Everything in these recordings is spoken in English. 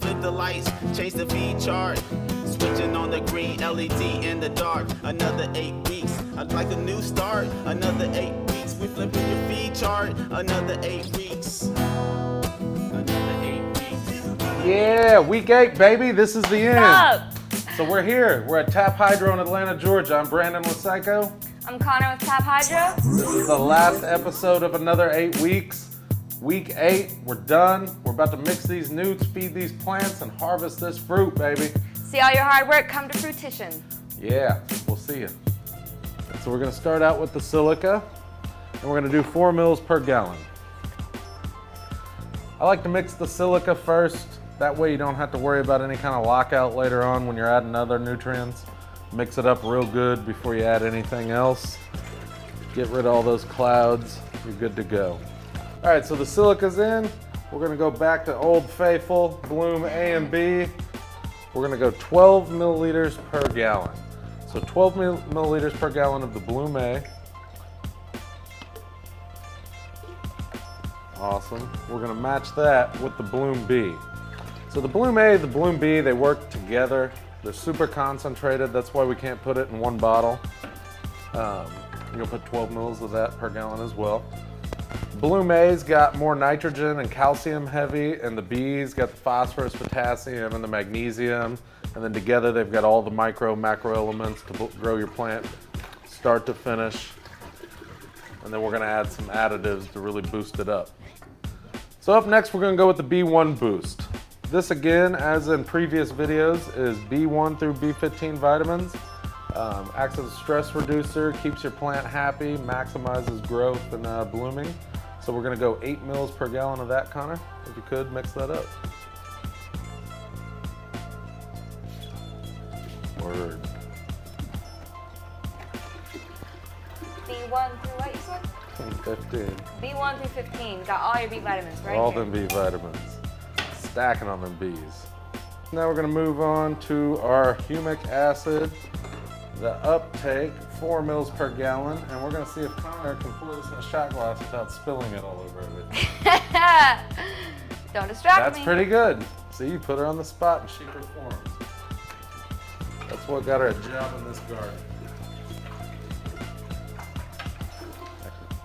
flip the lights, change the feed chart. Switching on the green LED in the dark. Another eight weeks, I'd like a new start. Another eight weeks, we flipping your feed chart. Another eight weeks. Another eight weeks. Yeah, week eight, baby. This is the end. Up. So we're here. We're at Tap Hydro in Atlanta, Georgia. I'm Brandon with Cyco. I'm Connor with Tap Hydro. This is the last episode of another eight weeks. Week eight, we're done. We're about to mix these nutes, feed these plants, and harvest this fruit, baby. See all your hard work come to fruition. Yeah, we'll see you. So we're gonna start out with the silica, and we're gonna do four mils per gallon. I like to mix the silica first. That way you don't have to worry about any kind of lockout later on when you're adding other nutrients. Mix it up real good before you add anything else. Get rid of all those clouds. You're good to go. All right, so the silica's in. We're gonna go back to Old Faithful, Bloom A and B. We're gonna go 12 milliliters per gallon. So 12 milliliters per gallon of the Bloom A. Awesome. We're gonna match that with the Bloom B. So the Bloom A, the Bloom B, they work together. They're super concentrated. That's why we can't put it in one bottle. Um, you'll put 12 mils of that per gallon as well. Bloom A's got more nitrogen and calcium heavy, and the B's got the phosphorus, potassium, and the magnesium. And then together they've got all the micro, macro elements to grow your plant, start to finish. And then we're gonna add some additives to really boost it up. So up next, we're gonna go with the B1 Boost. This again, as in previous videos, is B1 through B15 vitamins. Um, acts as a stress reducer, keeps your plant happy, maximizes growth and uh, blooming. So we're gonna go eight mils per gallon of that, Connor. If you could, mix that up. Word. B1 through what you said? 15. B1 through 15. Got all your B vitamins right All here. them B vitamins. Stacking on them B's. Now we're gonna move on to our humic acid. The uptake, four mils per gallon, and we're gonna see if Connor can pour this in a shot glass without spilling it all over everything. Don't distract That's me. pretty good. See, you put her on the spot and she performs. That's what got her a job in this garden.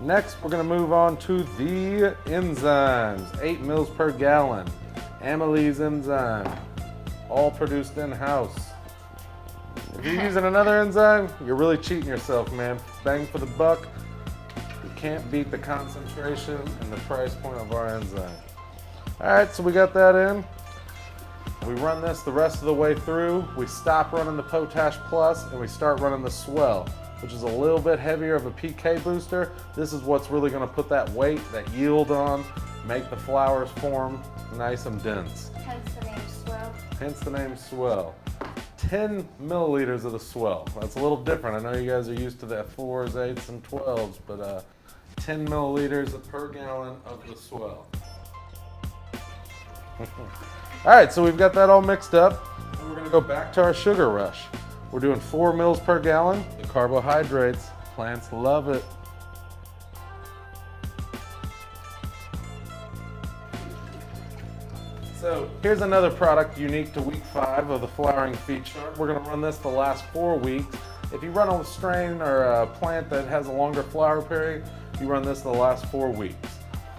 Next, we're gonna move on to the enzymes. Eight mils per gallon. Amylase enzyme, all produced in-house. If you're using another enzyme, you're really cheating yourself, man. Bang for the buck. You can't beat the concentration and the price point of our enzyme. All right, so we got that in. We run this the rest of the way through. We stop running the Potash Plus and we start running the Swell, which is a little bit heavier of a PK booster. This is what's really gonna put that weight, that yield on, make the flowers form nice and dense. Hence the name Swell. Hence the name Swell. 10 milliliters of the Swell. That's a little different. I know you guys are used to the 4s, 8s, and 12s, but uh, 10 milliliters per gallon of the Swell. all right, so we've got that all mixed up. We're gonna go back to our Suga Rush. We're doing four mils per gallon. The carbohydrates, plants love it. So here's another product unique to week five of the flowering chart. We're gonna run this the last four weeks. If you run a strain or a plant that has a longer flower period, you run this the last four weeks.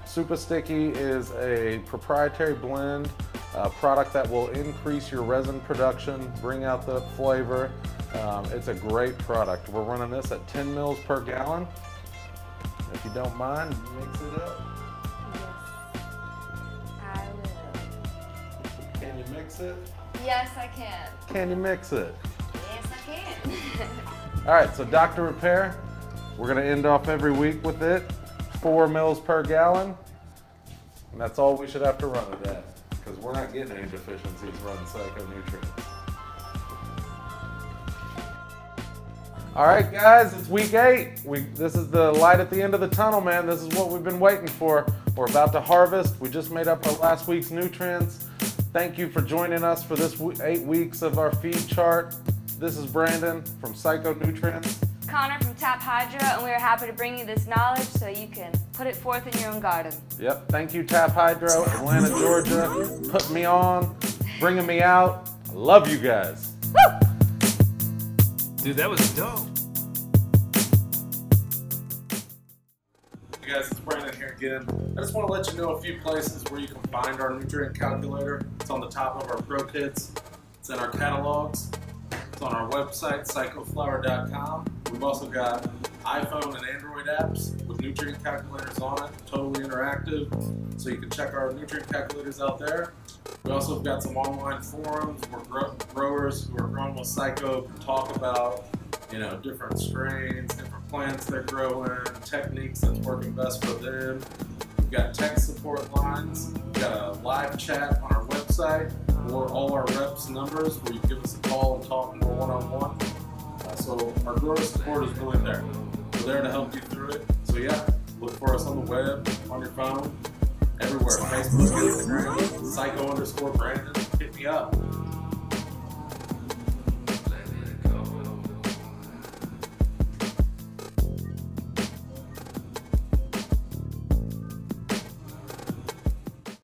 Supa Stiky is a proprietary blend, a product that will increase your resin production, bring out the flavor. Um, it's a great product. We're running this at 10 mils per gallon. If you don't mind, mix it up. You mix it? Yes, I can. Can you mix it? Yes, I can. All right, so Dr. Repair, we're gonna end off every week with it, four mils per gallon. And that's all we should have to run it at, because we're not getting any deficiencies running Cyco Nutrients. All right, guys, it's week eight. We, this is the light at the end of the tunnel, man. This is what we've been waiting for. We're about to harvest. We just made up our last week's nutrients. Thank you for joining us for this w- eight weeks of our feed chart. This is Brandon from Cyco Nutrients. Connor from Tap Hydro, and we are happy to bring you this knowledge so you can put it forth in your own garden. Yep. Thank you, Tap Hydro, Atlanta, Georgia, putting me on, bringing me out. I love you guys. Woo! Dude, that was dope. Guys, it's Brandon here again. I just want to let you know a few places where you can find our nutrient calculator. It's on the top of our Pro Kits. It's in our catalogs. It's on our website, cycoflower.com. We've also got iPhone and Android apps with nutrient calculators on it, totally interactive. So you can check our nutrient calculators out there. We also have got some online forums where grow- growers who are growing with Cyco can talk about, you know, different strains, different plants they're growing, techniques that's working best for them. We've got tech support lines. We've got a live chat on our website or all our reps' numbers where you give us a call and talk more one-on-one. Uh, so our grower support is really there. We're there to help you through it. So yeah, look for us on the web, on your phone, everywhere. Facebook, Instagram, cyco underscore Brandon. Hit me up.